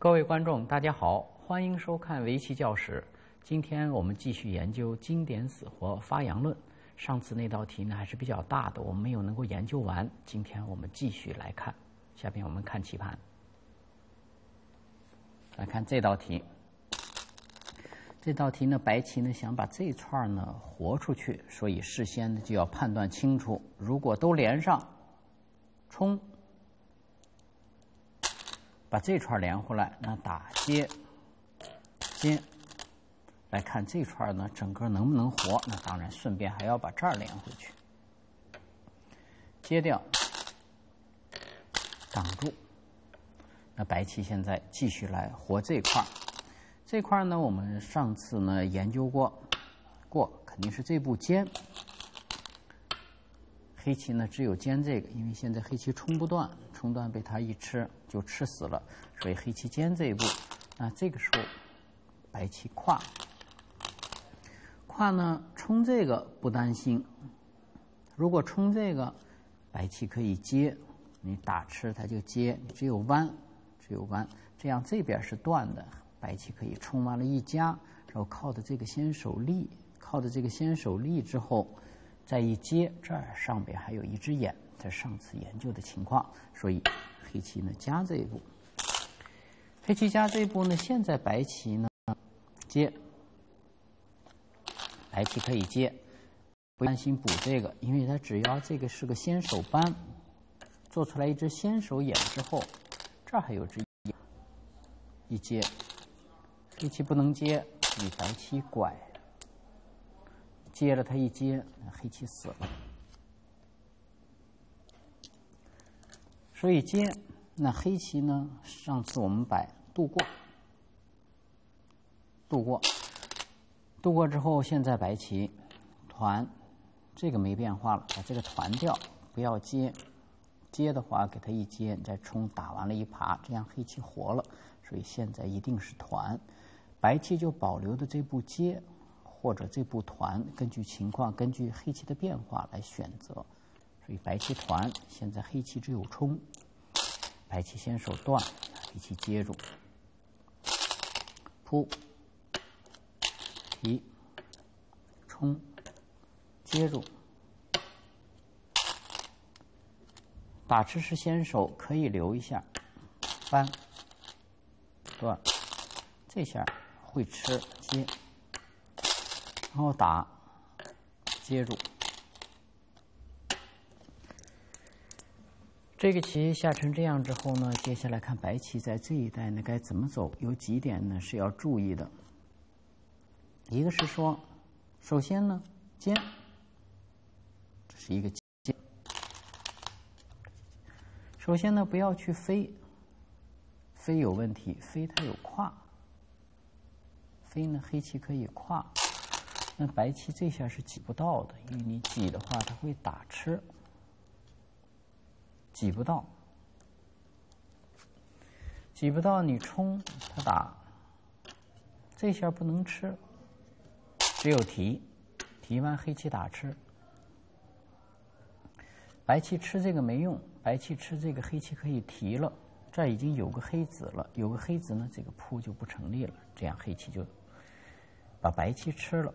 各位观众，大家好，欢迎收看围棋教室。今天我们继续研究经典死活发扬论。上次那道题呢还是比较大的，我们没有能够研究完。今天我们继续来看。下边我们看棋盘，来看这道题。这道题呢，白棋呢想把这一串呢活出去，所以事先呢就要判断清楚，如果都连上，冲。把这串连回来，那打接接，来看这串呢，整个能不能活？那当然，顺便还要把这儿连回去，接掉，挡住。那白棋现在继续来活这块，这块呢，我们上次呢研究过，过肯定是这步尖。黑棋呢只有尖这个，因为现在黑棋冲不断。冲断被他一吃就吃死了，所以黑棋尖这一步，那这个时候白棋跨，跨呢冲这个不担心，如果冲这个，白棋可以接，你打吃它就接，只有弯，只有弯，这样这边是断的，白棋可以冲完了一夹，然后靠的这个先手立，靠的这个先手立之后再一接，这儿上边还有一只眼。在上次研究的情况，所以黑棋呢加这一步，黑棋加这一步呢，现在白棋呢接，白棋可以接，不担心补这个，因为它只要这个是个先手扳，做出来一只先手眼之后，这儿还有只眼，一接，黑棋不能接，以白棋拐，接着他一接，黑棋死了。所以接，那黑棋呢？上次我们摆渡过，渡过，渡过之后，现在白棋团，这个没变化了，把这个团掉，不要接。接的话，给它一接，再冲，打完了一耙，这样黑棋活了。所以现在一定是团，白棋就保留的这步接，或者这步团，根据情况，根据黑棋的变化来选择。所以白棋团，现在黑棋只有冲，白棋先手断，黑棋接住，扑，提，冲，接住，打吃是先手，可以留一下，翻，断，这下会吃接，然后打，接住。这个棋下成这样之后呢，接下来看白棋在这一带呢该怎么走？有几点呢是要注意的。一个是说，首先呢尖，这是一个尖。首先呢不要去飞，飞有问题，飞它有跨，飞呢黑棋可以跨，那白棋这下是挤不到的，因为你挤的话它会打吃。挤不到，挤不到，你冲他打，这下不能吃，只有提，提完黑棋打吃，白棋吃这个没用，白棋吃这个黑棋可以提了，这已经有个黑子了，有个黑子呢，这个扑就不成立了，这样黑棋就把白棋吃了，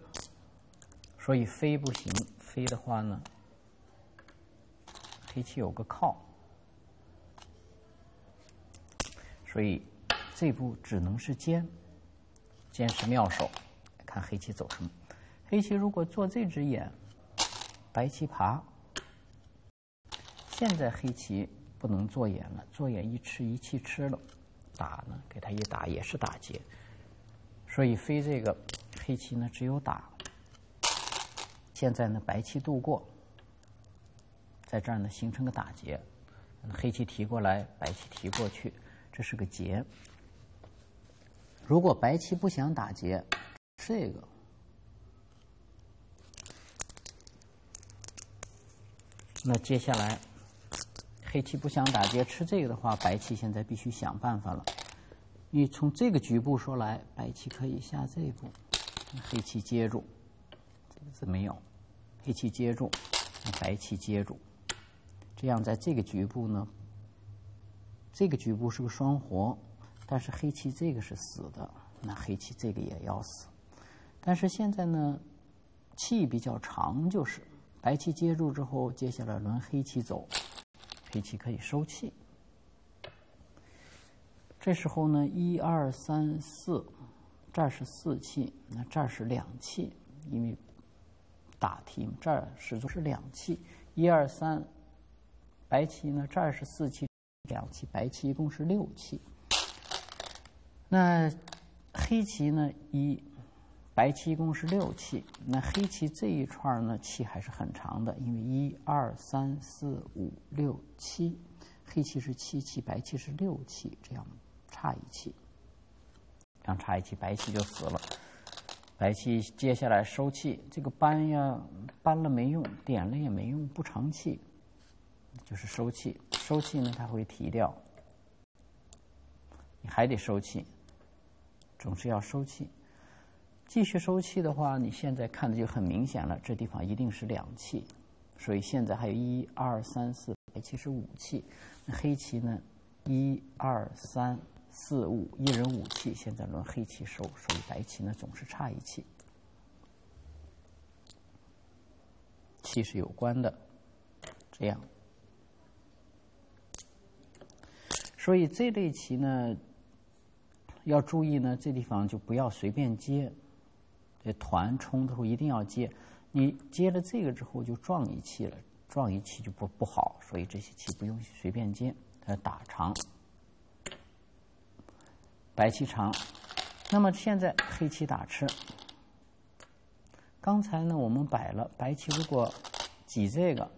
所以飞不行，飞的话呢，黑棋有个靠。所以这步只能是尖，尖是妙手。看黑棋走什么？黑棋如果做这只眼，白棋爬。现在黑棋不能做眼了，做眼一吃一气吃了，打呢给他一打也是打劫。所以飞这个黑棋呢只有打。现在呢白棋渡过，在这儿呢形成个打劫，黑棋提过来，白棋提过去。这是个劫。如果白棋不想打劫，这个，那接下来黑棋不想打劫吃这个的话，白棋现在必须想办法了。你从这个局部说来，白棋可以下这一步，黑棋接住，这没有，黑棋接住，白棋接住，这样在这个局部呢。这个局部是个双活，但是黑棋这个是死的，那黑棋这个也要死。但是现在呢，气比较长，就是白棋接住之后，接下来轮黑棋走，黑棋可以收气。这时候呢，一二三四，这儿是四气，那这儿是两气，因为打题嘛，这儿始终是两气，一二三，白棋呢这儿是四气。两气，白棋一共是六气。那黑棋呢？一白棋一共是六气。那黑棋这一串呢，气还是很长的，因为一二三四五六七，黑棋是七气，白棋是六气，这样差一气，这样差一气，白棋就死了。白棋接下来收气，这个搬呀，搬了没用，点了也没用，不成气。就是收气，收气呢，它会提掉，你还得收气，总是要收气。继续收气的话，你现在看的就很明显了，这地方一定是两气，所以现在还有一二三四，白棋是五气，那黑棋呢，一二三四五，一人五气，现在轮黑棋收，所以白棋呢总是差一气，气是有关的，这样。所以这类棋呢，要注意呢，这地方就不要随便接，这团冲之后一定要接。你接了这个之后就撞一气了，撞一气就不不好。所以这些棋不用随便接，它打长，白棋长。那么现在黑棋打吃，刚才呢我们摆了白棋，如果挤这个，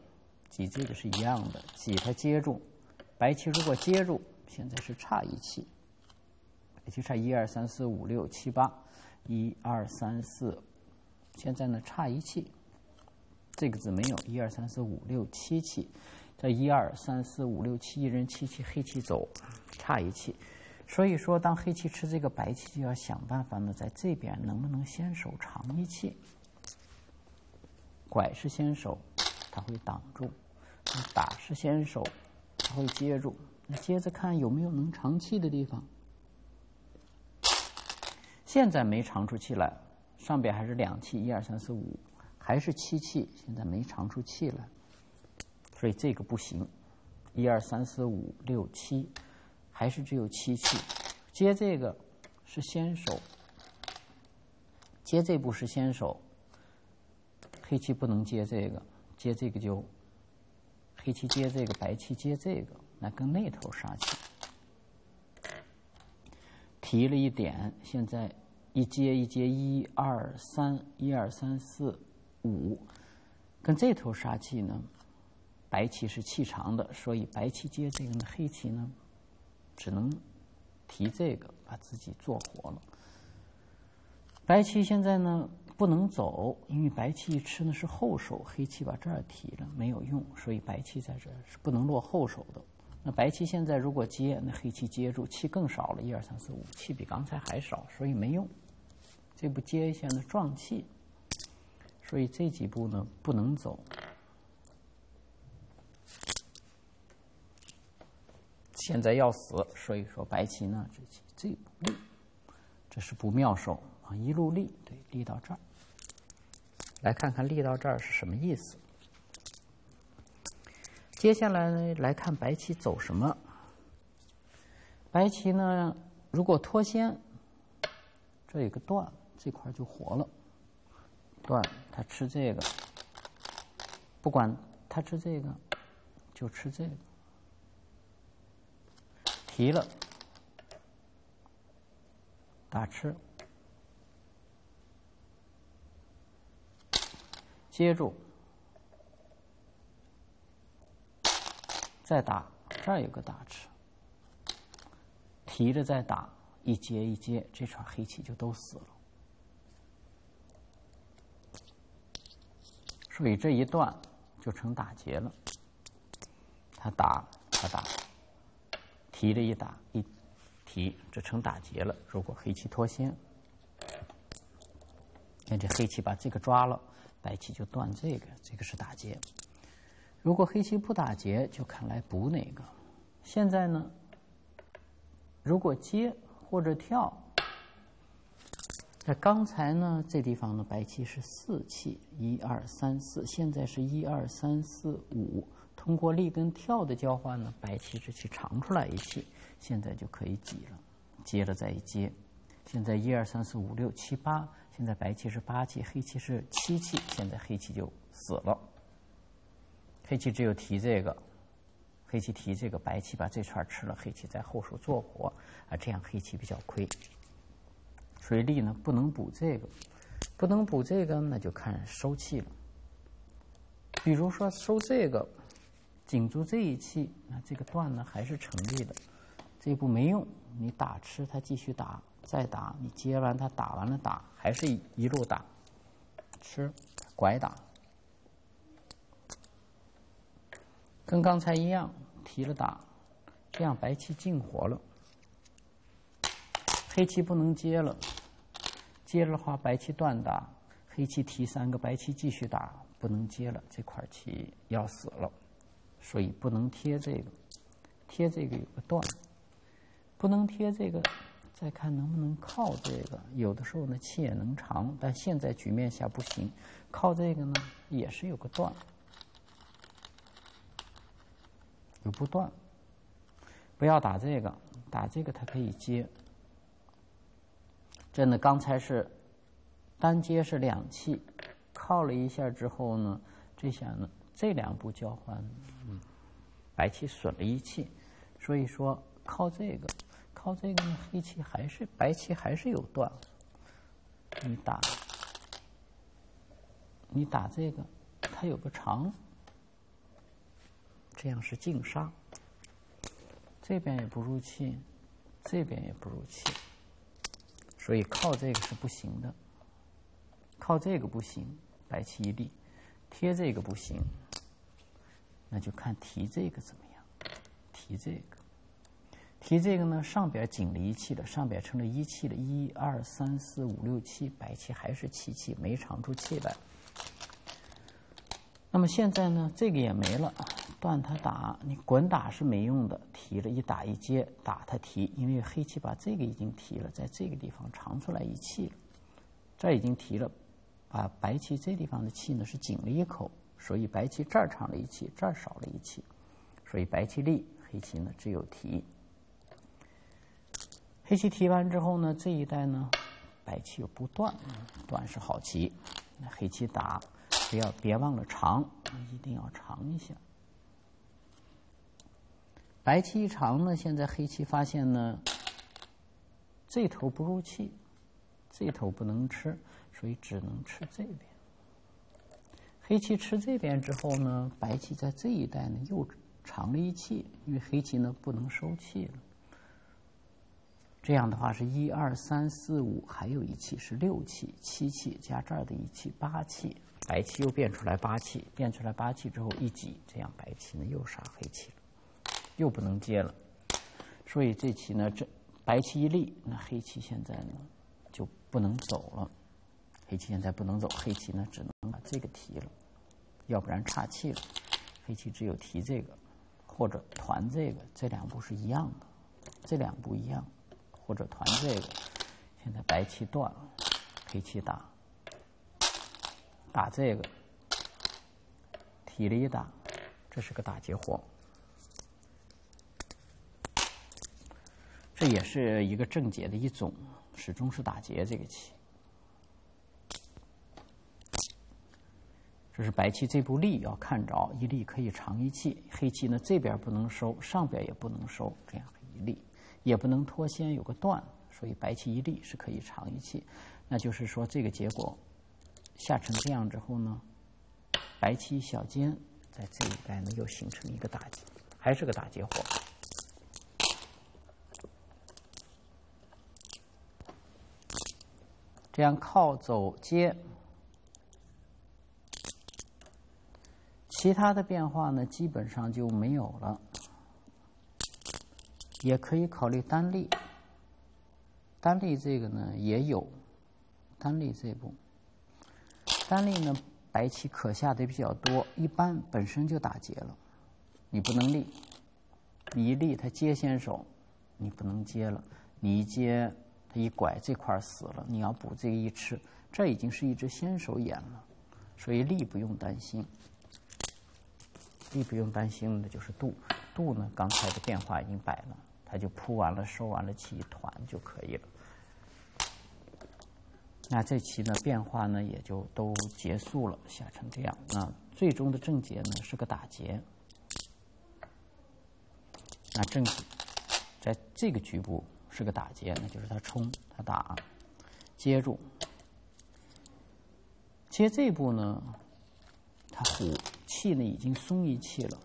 挤这个是一样的，挤它接住，白棋如果接住。现在是差一气，白棋差一二三四五六七八，一二三四，现在呢差一气，这个字没有，一二三四五六七气，这一二三四五六七，一人七气，黑棋走，差一气，所以说当黑棋吃这个白棋，就要想办法呢，在这边能不能先手长一气，拐是先手，它会挡住；打是先手，它会接住。那接着看有没有能长气的地方。现在没长出气来，上边还是两气，一二三四五，还是七气，现在没长出气来，所以这个不行。一二三四五六七，还是只有七气。接这个是先手，接这步是先手，黑棋不能接这个，接这个就黑棋接这个，白棋接这个。那跟那头杀气，提了一点，现在一接一接，一二三，一二三四五，跟这头杀气呢，白棋是气长的，所以白棋接这个呢，黑棋呢，只能提这个，把自己做活了。白棋现在呢不能走，因为白棋一吃呢是后手，黑棋把这儿提了没有用，所以白棋在这儿是不能落后手的。那白棋现在如果接，那黑棋接住，气更少了，一二三四五，气比刚才还少，所以没用。这步接一下呢，撞气，所以这几步呢不能走。现在要死，所以说白棋呢，这棋这不立，这是不妙手啊，一路立，对，立到这儿。来看看立到这儿是什么意思。接下来呢，来看白棋走什么。白棋呢，如果脱先，这有个断，这块就活了。断，他吃这个，不管他吃这个，就吃这个。提了，打吃，接住。再打，这儿有个打吃，提着再打，一接一接，这串黑棋就都死了。所以这一段就成打劫了。他打，他打，提着一打一提，这成打劫了。如果黑棋脱先，那这黑棋把这个抓了，白棋就断这个，这个是打劫。如果黑棋不打劫，就看来补哪个。现在呢，如果接或者跳，那刚才呢这地方呢白棋是四气，一二三四，现在是一二三四五，通过力跟跳的交换呢，白棋这气长出来一气，现在就可以挤了，接着再一接，现在一二三四五六七八，现在白棋是八气，黑棋是七气，现在黑棋就死了，黑棋只有提这个。黑棋提这个，白棋把这串吃了，黑棋在后手做活，啊，这样黑棋比较亏。所以力呢不能补这个，不能补这个，那就看收气了。比如说收这个，紧住这一气，那这个段呢还是成立的。这步没用，你打吃他继续打，再打，你接完他打完了打，还是一路打，吃拐打。跟刚才一样，提了打，这样白棋进活了。黑棋不能接了，接了的话白棋断打，黑棋提三个，白棋继续打，不能接了，这块棋要死了，所以不能贴这个，贴这个有个断，不能贴这个，再看能不能靠这个。有的时候呢气也能长，但现在局面下不行，靠这个呢也是有个断。有不断，不要打这个，打这个它可以接。真的，刚才是单接是两气，靠了一下之后呢，这下呢这两步交换，白棋损了一气，所以说靠这个，靠这个呢，黑棋还是白棋还是有断。你打，你打这个，它有个长。这样是净杀，这边也不入气，这边也不入气，所以靠这个是不行的。靠这个不行，白棋一立，贴这个不行，那就看提这个怎么样。提这个，提这个呢，上边紧了一气了，上边成了一气了，一二三四五六七，白棋还是七气，没长出气来。那么现在呢，这个也没了。断他打，你滚打是没用的。提了一打一接，打他提，因为黑棋把这个已经提了，在这个地方长出来一气了，这已经提了，把白棋这地方的气呢是紧了一口，所以白棋这儿长了一气，这儿少了一气，所以白棋立，黑棋呢只有提。黑棋提完之后呢，这一带呢，白棋又不断，断是好棋。那黑棋打，不要别忘了长，一定要长一下。白棋一长呢，现在黑棋发现呢，这头不入气，这头不能吃，所以只能吃这边。黑棋吃这边之后呢，白棋在这一带呢又长了一气，因为黑棋呢不能收气了。这样的话是一二三四五，还有一气是六气，七气加这儿的一气八气，白棋又变出来八气，变出来八气之后一挤，这样白棋呢又杀黑棋了。又不能接了，所以这棋呢，这白棋一立，那黑棋现在呢就不能走了。黑棋现在不能走，黑棋呢只能把这个提了，要不然岔气了。黑棋只有提这个，或者团这个，这两步是一样的，这两步一样，或者团这个。现在白棋断了，黑棋打，打这个，提了一打，这是个打劫活。这也是一个正解的一种，始终是打劫这个棋。这是白棋这步立要看着，一立可以长一气。黑棋呢这边不能收，上边也不能收，这样一立也不能脱先有个断，所以白棋一立是可以长一气。那就是说这个结果下成这样之后呢，白棋小尖在这一带呢又形成一个打劫，还是个打劫活。这样靠走接，其他的变化呢，基本上就没有了。也可以考虑单立，单立这个呢也有，单立这步，单立呢白棋可下的比较多，一般本身就打劫了，你不能立，你一立他接先手，你不能接了。你一接，他一拐这块死了，你要补这一吃，这已经是一只先手眼了，所以立不用担心。力不用担心的就是度，度呢刚才的变化已经摆了，它就铺完了收完了起一团就可以了。那这期呢变化呢也就都结束了，下成这样。那最终的正结呢是个打结。那正在这个局部是个打结，那就是它冲它打，接住。接这步呢，它虎气呢已经松一气了，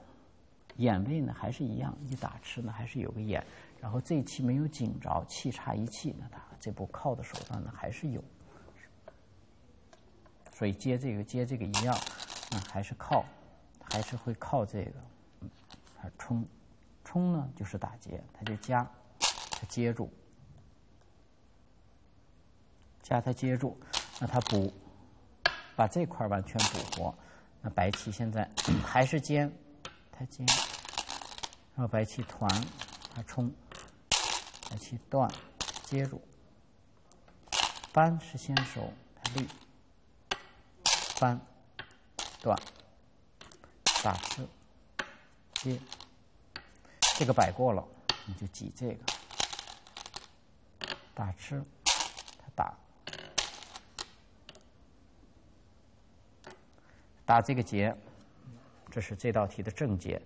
眼位呢还是一样，一打吃呢还是有个眼，然后这一气没有紧着，气差一气，那它这步靠的手段呢还是有。所以接这个接这个一样，嗯，还是靠，还是会靠这个，冲，冲呢就是打结，它就夹，它接住，夹它接住，那它补，把这块完全补活。那白棋现在还是尖，它尖，然后白棋团，它冲，白棋断，接住，扳是先手，它立。翻、断、打吃、接，这个摆过了，你就挤这个，打吃，他打，打这个结，这是这道题的正结。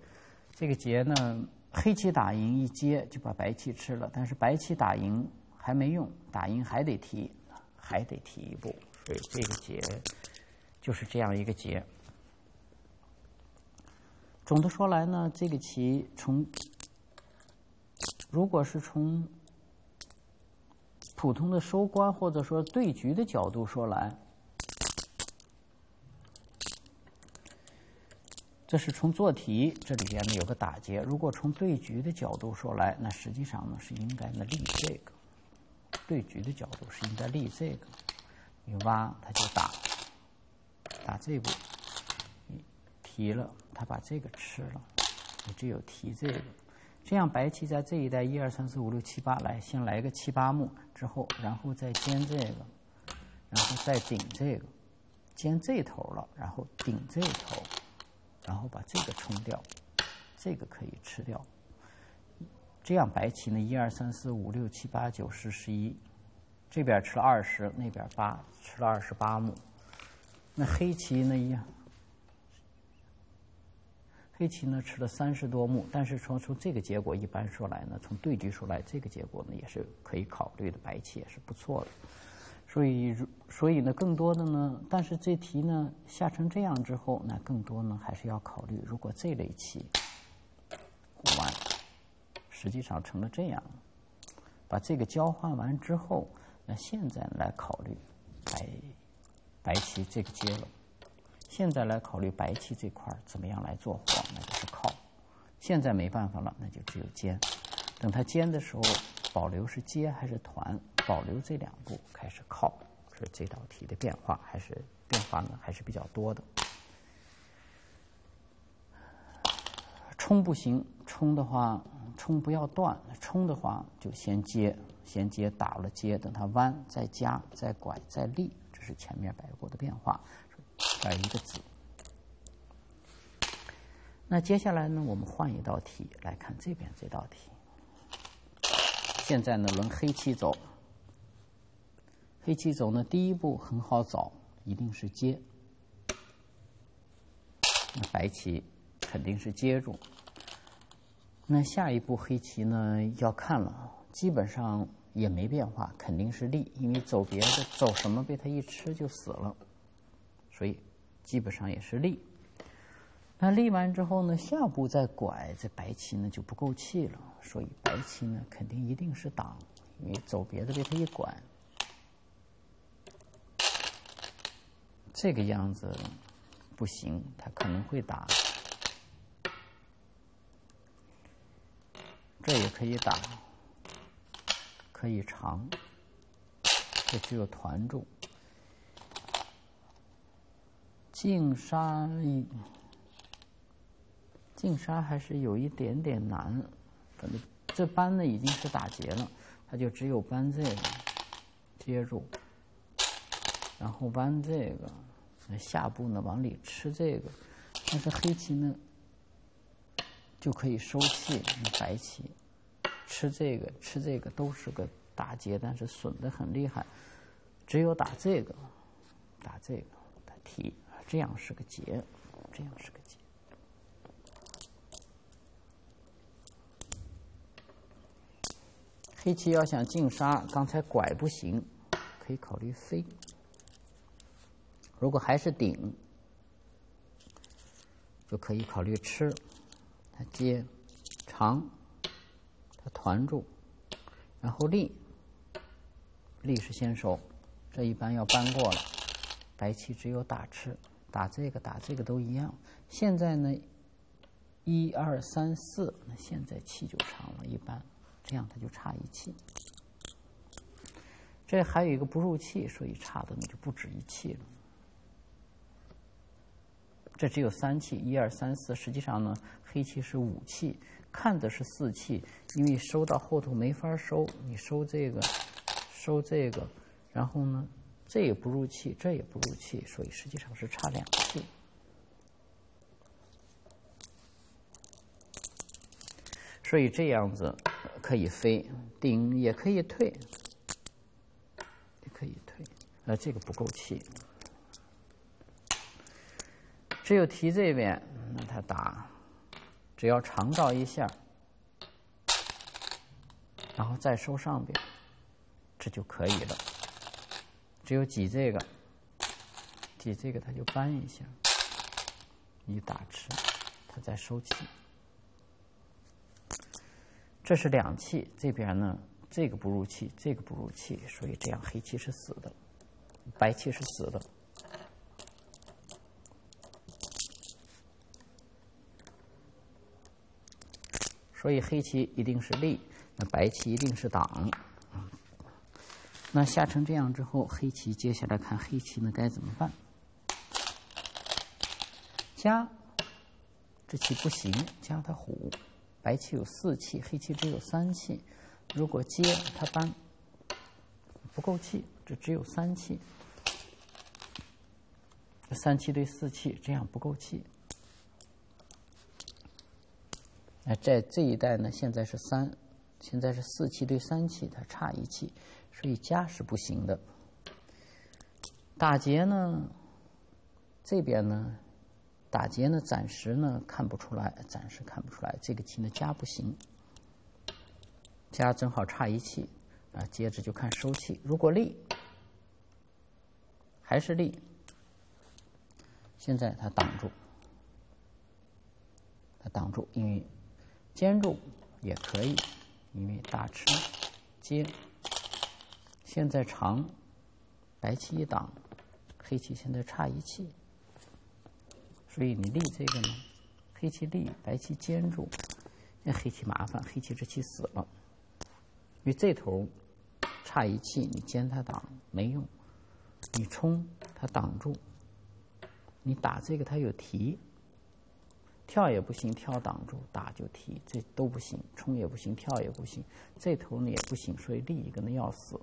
这个结呢，黑棋打赢一接就把白棋吃了，但是白棋打赢还没用，打赢还得提，还得提一步，所以这个结。就是这样一个结。总的说来呢，这个棋从如果是从普通的收官或者说对局的角度说来，这是从做题这里边呢有个打结。如果从对局的角度说来，那实际上呢是应该呢立这个。对局的角度是应该立这个，你挖他就打。打这步，你提了，他把这个吃了，你只有提这个。这样白棋在这一带一二三四五六七八来，先来个七八目之后，然后再尖这个，然后再顶这个，尖这头了，然后顶这头，然后把这个冲掉，这个可以吃掉。这样白棋呢，一二三四五六七八九十十一，这边吃了二十，那边八吃了二十八目。那黑棋呢一样，黑棋呢吃了三十多目，但是从从这个结果一般说来呢，从对局说来，这个结果呢也是可以考虑的，白棋也是不错的。所以，所以呢，更多的呢，但是这题呢下成这样之后，那更多呢还是要考虑，如果这类棋完，实际上成了这样，把这个交换完之后，那现在来考虑白。白棋这个接了，现在来考虑白棋这块怎么样来做活，那就是靠。现在没办法了，那就只有尖。等它尖的时候，保留是接还是团？保留这两步开始靠，是这道题的变化，还是变化呢？还是比较多的。冲不行，冲的话，冲不要断，冲的话就先接，先接打了接，等它弯再加，再拐，再立。这是前面摆过的变化，摆一个子。那接下来呢，我们换一道题来看这边这道题。现在呢，轮黑棋走。黑棋走呢，第一步很好找，一定是接。那白棋肯定是接住。那下一步黑棋呢，要看了，基本上。也没变化，肯定是立，因为走别的走什么被他一吃就死了，所以基本上也是立。那立完之后呢，下步再拐，这白棋呢就不够气了，所以白棋呢肯定一定是挡，因为走别的被他一拐，这个样子不行，他可能会打，这也可以打。可以长，这只有团住。净沙，净沙还是有一点点难，反正这扳呢已经是打结了，他就只有扳这个接住，然后扳这个，下步呢往里吃这个，但是黑棋呢就可以收气，白棋吃这个吃这个都是个打劫，但是损的很厉害，只有打这个打这个打提，这样是个结，这样是个结。黑棋要想进杀，刚才拐不行，可以考虑飞。如果还是顶，就可以考虑吃。他接长，他团住，然后立，立是先手，这一般要扳过了。白棋只有打吃，打这个打这个都一样。现在呢，一二三四，那现在气就长了，一般。这样它就差一气，这还有一个不入气，所以差的那就不止一气了。这只有三气，一二三四，实际上呢，黑气是五气，看的是四气，因为收到后头没法收，你收这个，收这个，然后呢，这也不入气，这也不入气，所以实际上是差两气。所以这样子可以飞，顶也可以退，也可以退。呃，这个不够气，只有提这边，那他打，只要长到一下，然后再收上边，这就可以了。只有挤这个，挤这个他就扳一下，你打吃，他再收气。这是两气，这边呢，这个不入气，这个不入气，所以这样黑气是死的，白气是死的。所以黑棋一定是立，那白棋一定是挡。那下成这样之后，黑棋接下来看黑棋呢该怎么办？加，这棋不行，加他虎。白棋有四气，黑棋只有三气。如果接它搬不够气，这只有三气。三气对四气，这样不够气。那，在这一代呢，现在是三，现在是四气对三气，它差一气，所以加是不行的。打劫呢，这边呢？打劫呢，暂时呢看不出来，暂时看不出来。这个棋呢加不行，加正好差一气，啊，接着就看收气。如果立，还是立。现在他挡住，他挡住，因为尖住也可以，因为大吃接。现在长，白棋一挡，黑棋现在差一气。所以你立这个呢，黑棋立，白棋尖住，那黑棋麻烦，黑棋这棋死了。因为这头差一气，你尖它挡没用，你冲它挡住，你打这个它有提，跳也不行，跳挡住，打就提，这都不行，冲也不行，跳也不行，这头呢也不行，所以立一个呢要死。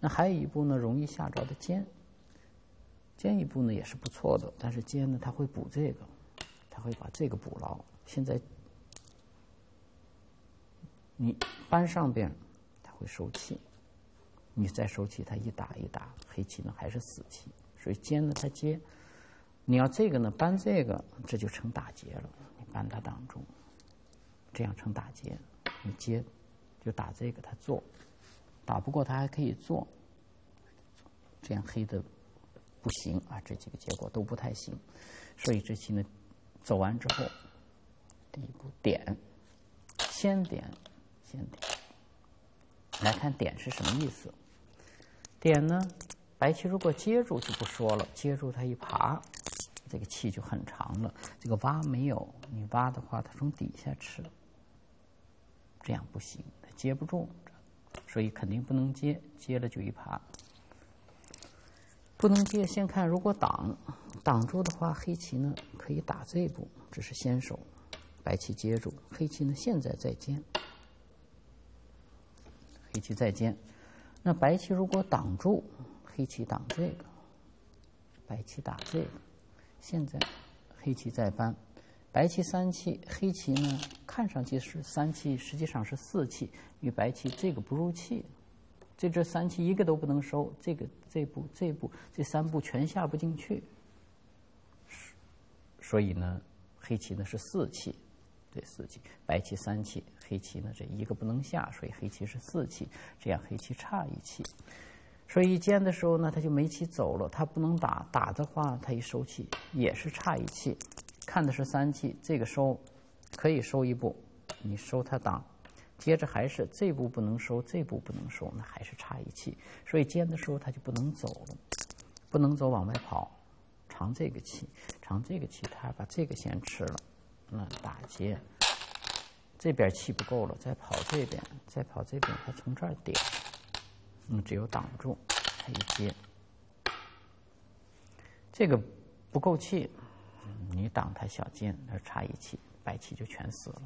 那还有一步呢，容易下着的尖。尖一步呢也是不错的，但是尖呢他会补这个，他会把这个补牢。现在你扳上边，他会收气，你再收气，他一打一打，黑棋呢还是死棋。所以尖呢他接，你要这个呢扳这个，这就成打劫了。你扳它当中，这样成打劫。你接就打这个，他做，打不过他还可以做，这样黑的。不行啊，这几个结果都不太行，所以这期呢，走完之后，第一步点，先点，先点，来看点是什么意思？点呢，白棋如果接住就不说了，接住它一爬，这个气就很长了。这个挖没有，你挖的话，它从底下吃，这样不行，它接不住，所以肯定不能接，接了就一盘。不能接，先看如果挡挡住的话，黑棋呢可以打这步，这是先手，白棋接住，黑棋呢现在再尖，黑棋再尖，那白棋如果挡住，黑棋挡这个，白棋打这个，现在黑棋在扳，白棋三气，黑棋呢看上去是三气，实际上是四气，与白棋这个不入气。这这三气一个都不能收，这个这步这步这三步全下不进去，所以呢，黑棋呢是四气，对四气，白棋三气，黑棋呢这一个不能下，所以黑棋是四气，这样黑棋差一气，所以一尖的时候呢，他就没棋走了，他不能打，打的话他一收气也是差一气，看的是三气，这个收可以收一步，你收他挡。接着还是这步不能收，这步不能收，那还是差一气，所以尖的时候它就不能走了，不能走往外跑，长这个气，长这个气，他把这个先吃了，那打劫，这边气不够了，再跑这边，再跑这边，他从这儿点，嗯，只有挡住，他一接，这个不够气，你挡他小尖，那差一气，白棋就全死了。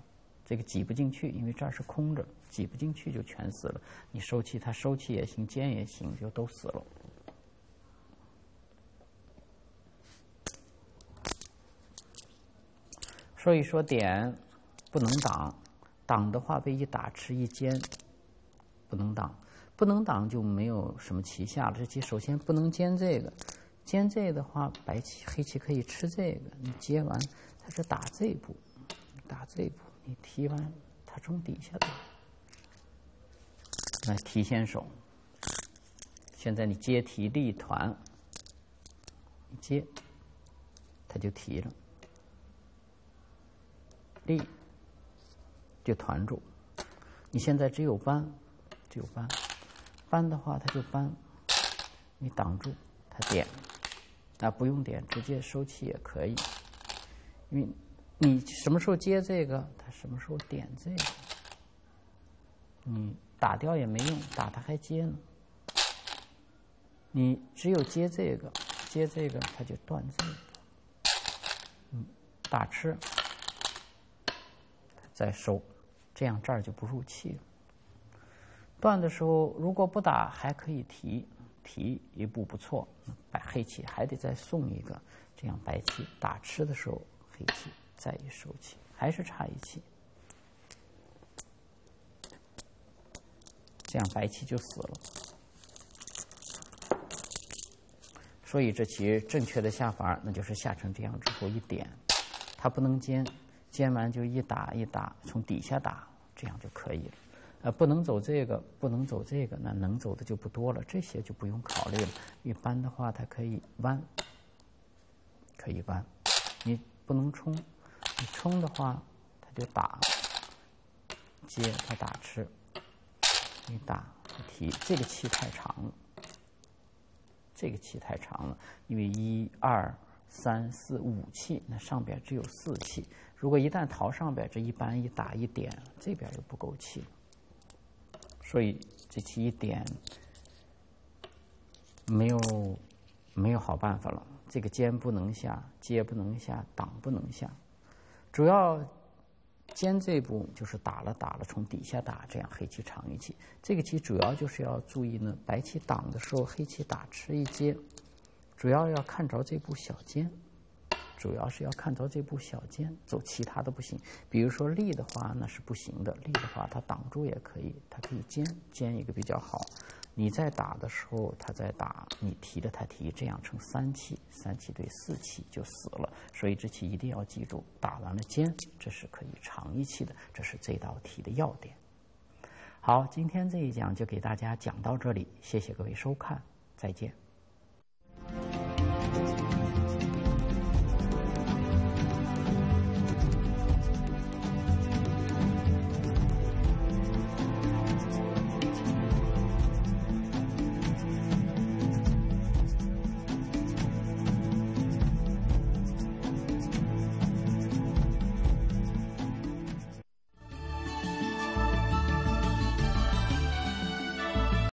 这个挤不进去，因为这儿是空着，挤不进去就全死了。你收气，它收气也行，尖也行，就都死了。所以说点不能挡，挡的话被一打吃一尖，不能挡，不能挡就没有什么棋下了。这棋首先不能尖这个，尖这个的话，白棋黑棋可以吃这个。你接完，它是打这步，打这步。你提完，他从底下打，来提先手。现在你接提立团，接，他就提了，立就团住。你现在只有搬，只有搬，扳的话他就扳，你挡住他点，啊不用点，直接收气也可以，因为。你什么时候接这个？他什么时候点这个？你打掉也没用，打他还接呢。你只有接这个，接这个他就断这个。嗯，打吃，再收，这样这儿就不入气了。断的时候如果不打还可以提，提一步不错。白黑棋还得再送一个，这样白棋打吃的时候黑棋。再一收气，还是差一气，这样白棋就死了。所以这棋正确的下法，那就是下成这样之后一点，它不能尖，尖完就一打一打，从底下打，这样就可以了。呃，不能走这个，不能走这个，那能走的就不多了，这些就不用考虑了。一般的话，它可以弯，可以弯，你不能冲。你冲的话，他就打，接他打吃，你打提，这个气太长了，这个气太长了，因为一二三四五气，那上边只有四气，如果一旦逃上边，这一般一打一点，这边又不够气，所以这棋一点没有没有好办法了，这个尖不能下，接不能下，挡不能下。主要尖这步就是打了打了，从底下打，这样黑棋长一气。这个棋主要就是要注意呢，白棋挡的时候，黑棋打吃一接，主要要看着这步小尖，主要是要看着这步小尖，走其他的不行。比如说立的话，那是不行的，立的话它挡住也可以，它可以尖尖一个比较好。你在打的时候，他在打，你提着他提，这样成三气，三气对四气就死了。所以这棋一定要记住，打完了尖，这是可以长一气的，这是这道题的要点。好，今天这一讲就给大家讲到这里，谢谢各位收看，再见。